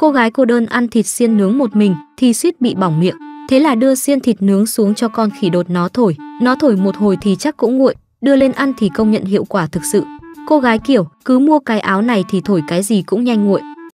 Cô gái cô đơn ăn thịt xiên nướng một mình thì suýt bị bỏng miệng. Thế là đưa xiên thịt nướng xuống cho con khỉ đột nó thổi. Nó thổi một hồi thì chắc cũng nguội, đưa lên ăn thì công nhận hiệu quả thực sự. Cô gái kiểu cứ mua cái áo này thì thổi cái gì cũng nhanh nguội.